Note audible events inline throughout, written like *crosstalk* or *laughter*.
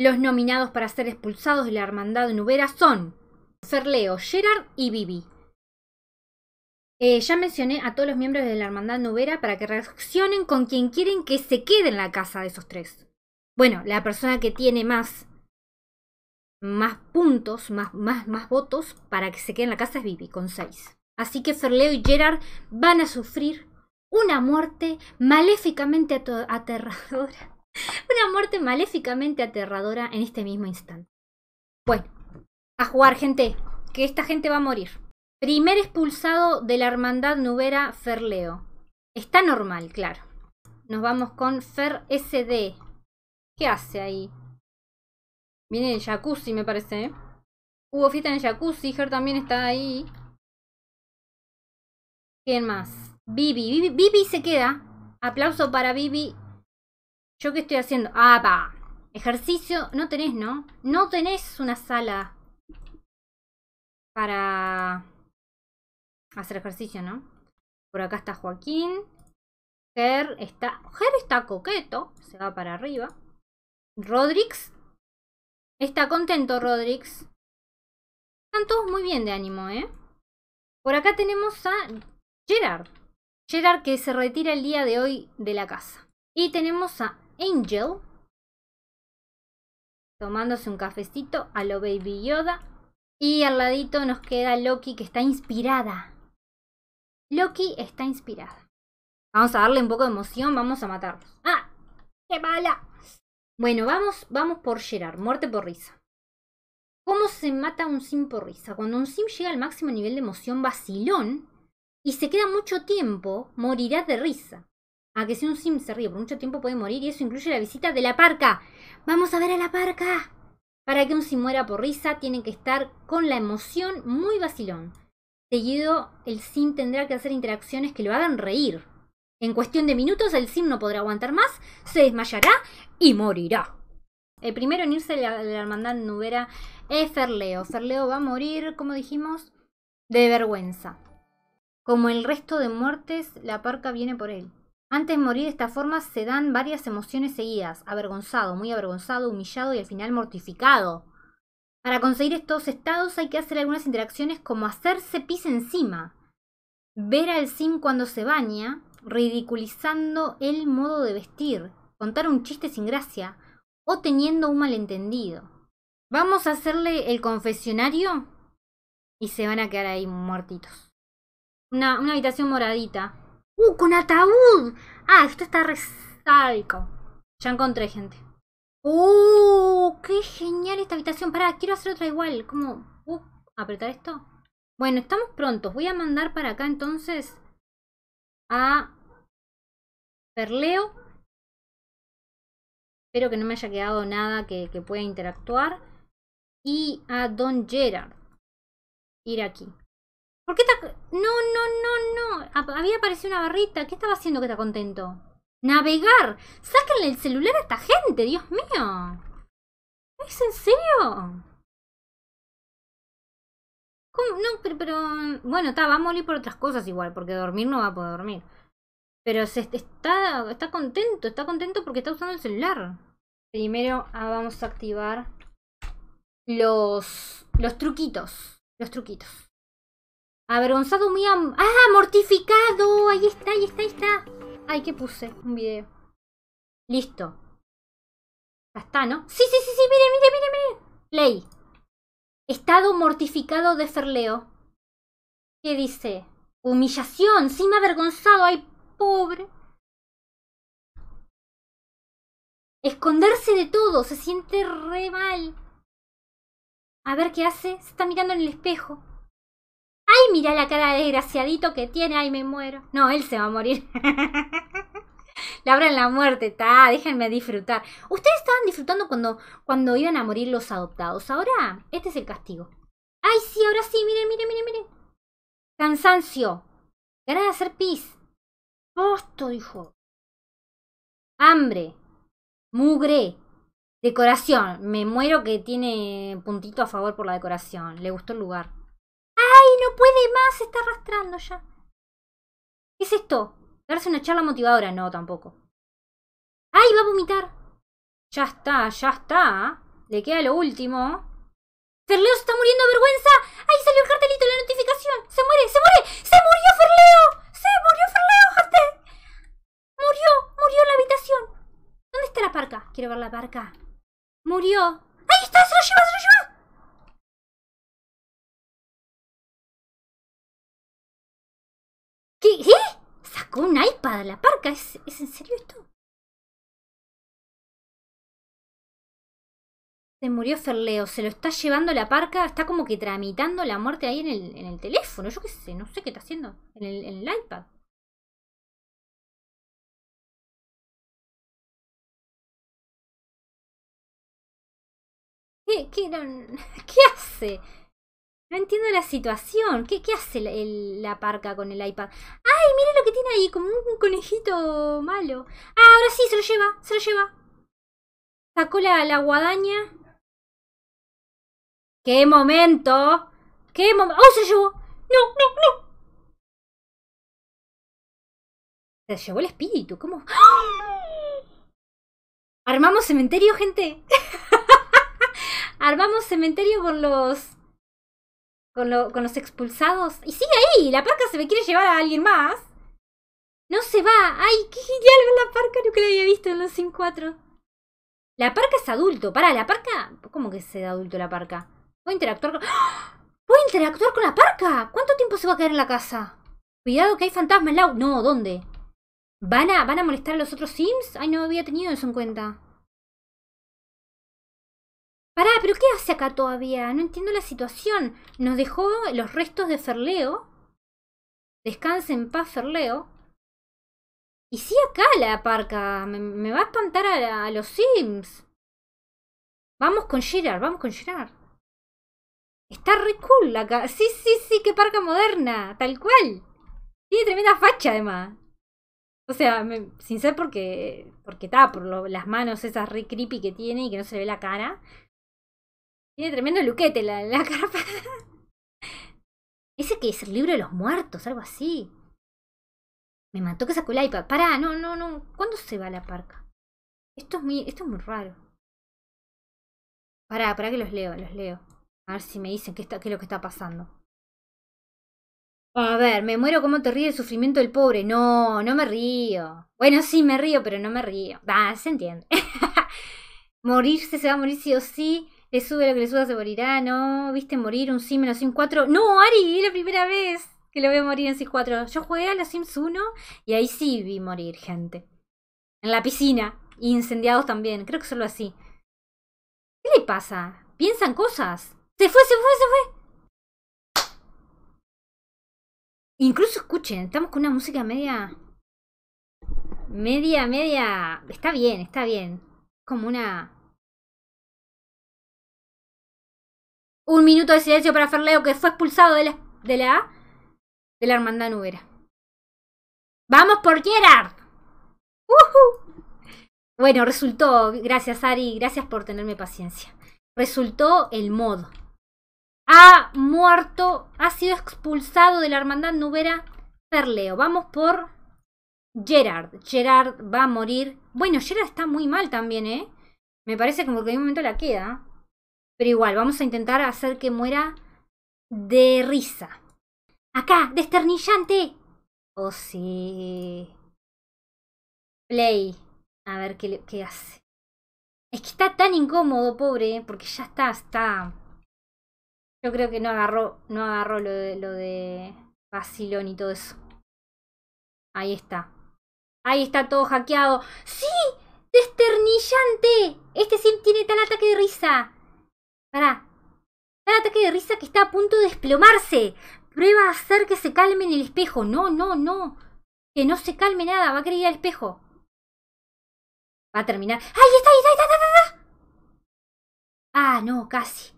Los nominados para ser expulsados de la hermandad nubera son Ferleo, Gerard y Bibi. Eh, ya mencioné a todos los miembros de la hermandad nubera para que reaccionen con quien quieren que se quede en la casa de esos tres. Bueno, la persona que tiene más más puntos, más, más, más votos para que se quede en la casa es Bibi, con 6. Así que Ferleo y Gerard van a sufrir una muerte maléficamente aterradora. Una muerte maléficamente aterradora en este mismo instante. Bueno, a jugar, gente, que esta gente va a morir. Primer expulsado de la hermandad nubera Ferleo. Está normal, claro. Nos vamos con Fer SD. ¿Qué hace ahí? Viene el jacuzzi, me parece. ¿eh? Hubo fiesta en el jacuzzi. Her también está ahí. ¿Quién más? Bibi. Bibi, se queda. Aplauso para Bibi. ¿Yo qué estoy haciendo? Ah, va. Ejercicio. No tenés, ¿no? No tenés una sala para hacer ejercicio, ¿no? Por acá está Joaquín. Ger está. Ger está coqueto. Se va para arriba. Rodrix Está contento, Rodrix. Están todos muy bien de ánimo, ¿eh? Por acá tenemos a Gerard. Gerard que se retira el día de hoy de la casa. Y tenemos a Angel. Tomándose un cafecito a lo Baby Yoda. Y al ladito nos queda Loki que está inspirada. Loki está inspirada. Vamos a darle un poco de emoción, vamos a matarlos. ¡Ah! ¡Qué mala! Bueno, vamos, vamos por Gerard, muerte por risa. ¿Cómo se mata un sim por risa? Cuando un sim llega al máximo nivel de emoción vacilón y se queda mucho tiempo, morirá de risa. A que si un sim se ríe por mucho tiempo puede morir y eso incluye la visita de la parca. ¡Vamos a ver a la parca! Para que un sim muera por risa tiene que estar con la emoción muy vacilón. Seguido, el sim tendrá que hacer interacciones que lo hagan reír. En cuestión de minutos el sim no podrá aguantar más, se desmayará y morirá. El primero en irse de la, hermandad nubera es Ferleo. Ferleo va a morir, como dijimos, de vergüenza. Como el resto de muertes, la parca viene por él. Antes de morir de esta forma se dan varias emociones seguidas. Avergonzado, muy avergonzado, humillado y al final mortificado. Para conseguir estos estados hay que hacer algunas interacciones como hacerse pis encima. Ver al sim cuando se baña, ridiculizando el modo de vestir, contar un chiste sin gracia o teniendo un malentendido. Vamos a hacerle el confesionario y se van a quedar ahí muertitos. Una, una habitación moradita. ¡Uh, con ataúd! Ah, esto está resalco. Ya encontré gente. ¡Uh! ¡Qué genial esta habitación! Pará, quiero hacer otra igual. ¿Cómo? Uh, ¿Apretar esto? Bueno, estamos prontos. Voy a mandar para acá entonces a Perleo. Espero que no me haya quedado nada que, pueda interactuar. Y a Don Gerard. Ir aquí. ¿Por qué está.? No, no, no, no. Había aparecido una barrita. ¿Qué estaba haciendo que está contento? ¡Navegar! ¡Sáquenle el celular a esta gente! ¡Dios mío! ¿Es en serio? ¿Cómo? No, pero, pero. Bueno, está, va a morir por otras cosas igual, porque dormir no va a poder dormir. Pero está, está contento, está contento porque está usando el celular. Primero ah, vamos a activar los, los truquitos. Los truquitos. Avergonzado, muy... ¡Ah! ¡Mortificado! Ahí está, ahí está, ahí está. Ay, ¿qué puse? Un video. Listo. Ya está, ¿no? Sí, sí, sí, sí, mire, mire, mire, mire. Play. Estado mortificado de Ferleo. ¿Qué dice? Humillación, sí me ha avergonzado. Ay, pobre. Esconderse de todo, se siente re mal. A ver qué hace, se está mirando en el espejo. Ay, mira la cara de desgraciadito que tiene, ay, me muero. No, él se va a morir. *laughs* Le abran la muerte, está, déjenme disfrutar. Ustedes estaban disfrutando cuando, cuando iban a morir los adoptados. Ahora, este es el castigo. Ay, sí, ahora sí, miren, miren, miren, miren. Cansancio. Ganas de hacer pis. Posto, dijo. Hambre. Mugre. Decoración. Me muero que tiene puntito a favor por la decoración. Le gustó el lugar. ¡Ay, no puede más! Se está arrastrando ya. ¿Qué es esto? ¿Darse una charla motivadora? No, tampoco. ¡Ay, va a vomitar! Ya está, ya está. Le queda lo último. Ferleo se está muriendo de vergüenza. ¡Ahí salió el cartelito de la notificación! ¡Se muere! ¡Se muere! ¡Se murió Ferleo! ¡Se murió Ferleo! ¡Murió! ¡Murió en la habitación! ¿Dónde está la parca? Quiero ver la parca. ¡Murió! ¡Ahí está! ¡Se lo lleva! ¡Se lo lleva! Un iPad la parca. ¿Es, ¿Es en serio esto? Se murió Ferleo, se lo está llevando la parca, está como que tramitando la muerte ahí en el, en el teléfono. Yo qué sé, no sé qué está haciendo. En el, iPad. ¿Qué, qué, *laughs* ¿Qué hace? No entiendo la situación. ¿Qué, qué hace la, parca con el iPad? ¡Ay, mire lo que tiene ahí! Como un conejito malo. Ah, ahora sí, se lo lleva, se lo lleva. Sacó la, la guadaña. ¡Qué momento! ¡Qué momento! ¡Oh, se llevó! ¡No, no, no! Se llevó el espíritu, ¿cómo? ¿Armamos cementerio, gente? *laughs* ¿Armamos cementerio con los... Con, lo, con los expulsados? Y sigue ahí, la parca se me quiere llevar a alguien más. No se va. ¡Ay, qué genial ver la parca! Nunca la había visto en los Sim 4. La parca es adulto. Para, la parca... ¿Cómo que es adulto la parca? ¿Puedo interactuar con... ¡Ah! ¿Puedo interactuar con la parca? ¿Cuánto tiempo se va a quedar en la casa? Cuidado que hay fantasmas la... No, ¿dónde? ¿Van a, ¿Van a molestar a los otros Sims? Ay, no había tenido eso en cuenta. Pará, ¿pero qué hace acá todavía? No entiendo la situación. Nos dejó los restos de Ferleo. Descanse en paz, Ferleo. Y sí acá la parca. Me, va a espantar a, los Sims. Vamos con Gerard, vamos con Gerard. Está re cool acá. Sí, sí, sí, qué parca moderna. Tal cual. Tiene tremenda facha además. O sea, me, sin ser porque. Porque está por las manos esas re creepy que tiene y que no se ve la cara. Tiene tremendo luquete la, la *laughs* cara. Ese que es el libro de los muertos, algo así. Me mató que sacó el iPad. Pará, no, no, no. ¿Cuándo se va la parca? Esto es muy, esto es muy raro. Pará, pará que los leo, los leo. A ver si me dicen qué, está, qué es lo que está pasando. A ver, me muero cómo te ríe el sufrimiento del pobre. No, no me río. Bueno, sí me río, pero no me río. Ah, se entiende. *laughs* Morirse se va a morir sí o sí. Le sube lo que le suba, se morirá. No, viste morir un Sim en los Sims 4. No, Ari, es la primera vez que lo veo morir en Sims 4. Yo jugué a los Sims 1 y ahí sí vi morir gente. En la piscina. Incendiados también. Creo que solo así. ¿Qué le pasa? ¿Piensan cosas? Se fue, se fue, se fue. Incluso escuchen, estamos con una música media. Media, media. Está bien, está bien. Como una. Un minuto de silencio para Ferleo que fue expulsado de la. de la. de la hermandad nubera. ¡Vamos por Gerard! ¡Uh Bueno, resultó. Gracias, Ari. Gracias por tenerme paciencia. Resultó el mod ha muerto, ha sido expulsado de la hermandad nubera Ferleo. Vamos por Gerard. Gerard va a morir. Bueno, Gerard está muy mal también, ¿eh? Me parece como que en un momento la queda. Pero igual, vamos a intentar hacer que muera de risa. Acá, desternillante. Oh, sí. Play. A ver qué, hace. Es que está tan incómodo, pobre, porque ya está, está yo creo que no agarró, no agarró lo de, lo de Basilón y todo eso. Ahí está. Ahí está todo hackeado. ¡Sí! ¡Desternillante! Este sim tiene tal ataque de risa. Pará. Tal ataque de risa que está a punto de desplomarse. Prueba a hacer que se calme en el espejo. No, no, no. Que no se calme nada. Va a querer ir al espejo. Va a terminar. ¡Ahí está! ¡Ahí está! ¡Ahí está! ¡Ahí está! Ah, no, casi.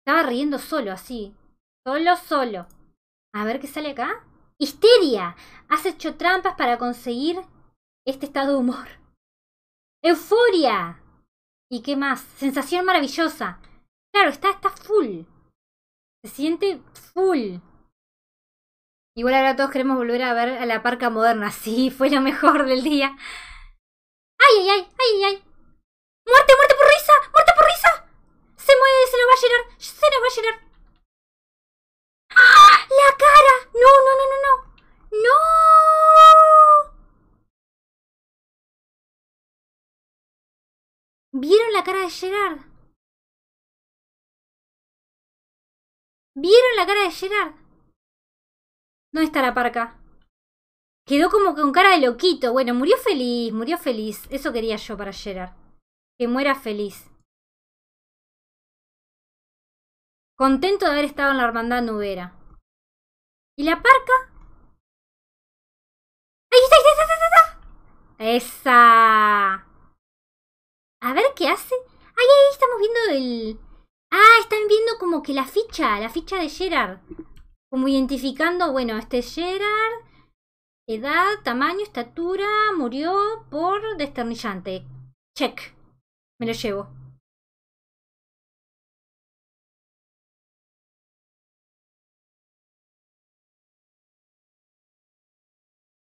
Estaba riendo solo, así. Solo, solo. A ver qué sale acá. Histeria. Has hecho trampas para conseguir este estado de humor. Euforia. ¿Y qué más? Sensación maravillosa. Claro, está, está full. Se siente full. Igual ahora todos queremos volver a ver a la parca moderna. *laughs* Sí, fue lo mejor del día. ¡Ay, ay, ay! ¡Ay, ay, ay! ¡Muerte, muerte por risa! ¡Muerte por risa! Se mueve, se nos va a llenar, se nos va a llenar. ¡Ah! ¡La cara! ¡No, no, no, no, no! ¡No! ¿Vieron la cara de Gerard? ¿Vieron la cara de Gerard? ¿Dónde está la parca? Quedó como con cara de loquito. Bueno, murió feliz, murió feliz. Eso quería yo para Gerard. Que muera feliz. Contento de haber estado en la hermandad nubera. ¿Y la parca? ¡Ahí está, ahí está, ahí está, ahí está! ¡Esa! A ver qué hace. ¡Ay, ahí estamos viendo el... Ah, están viendo como que la ficha, la ficha de Gerard. Como identificando, bueno, este es Gerard. Edad, tamaño, estatura, murió por desternillante. Check. Me lo llevo.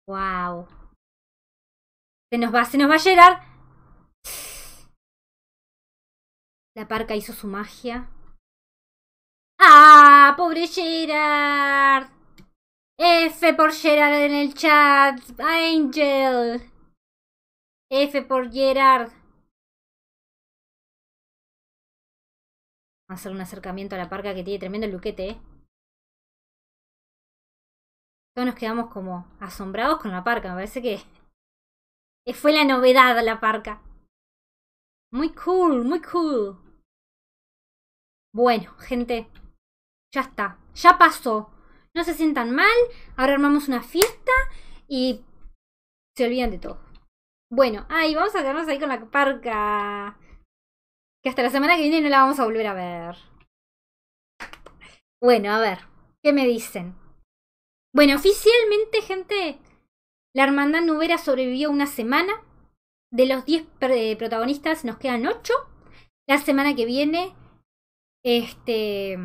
Wow. Se nos va, se nos va a llegar. La parca hizo su magia. ¡Ah! ¡Pobre Gerard! F por Gerard en el chat. Angel. F por Gerard. Vamos a hacer un acercamiento a la parca que tiene tremendo luquete, ¿eh? Todos nos quedamos como asombrados con la parca. Me parece que fue la novedad la parca. Muy cool, muy cool. Bueno, gente. Ya está. Ya pasó. No se sientan mal. Ahora armamos una fiesta y se olvidan de todo. Bueno, ahí vamos a quedarnos ahí con la parca. Que hasta la semana que viene no la vamos a volver a ver. Bueno, a ver. ¿Qué me dicen? Bueno, oficialmente, gente, la hermandad nubera sobrevivió una semana. De los 10 protagonistas nos quedan 8. La semana que viene, este,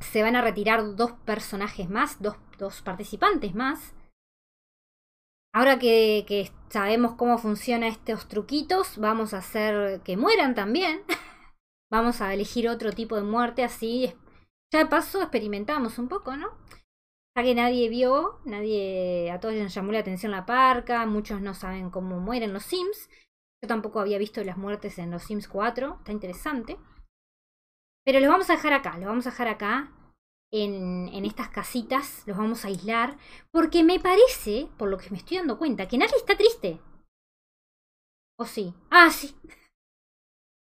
se van a retirar dos personajes más, dos, dos participantes más. Ahora que, que, sabemos cómo funcionan estos truquitos, vamos a hacer que mueran también. *laughs* vamos a elegir otro tipo de muerte, así ya de paso experimentamos un poco, ¿no? Ya que nadie vio, nadie, a todos nos llamó la atención la parca, muchos no saben cómo mueren los Sims. Yo tampoco había visto las muertes en los Sims 4, está interesante. Pero los vamos a dejar acá, los vamos a dejar acá en, en, estas casitas, los vamos a aislar, porque me parece, por lo que me estoy dando cuenta, que nadie está triste. ¿O sí? Ah, sí.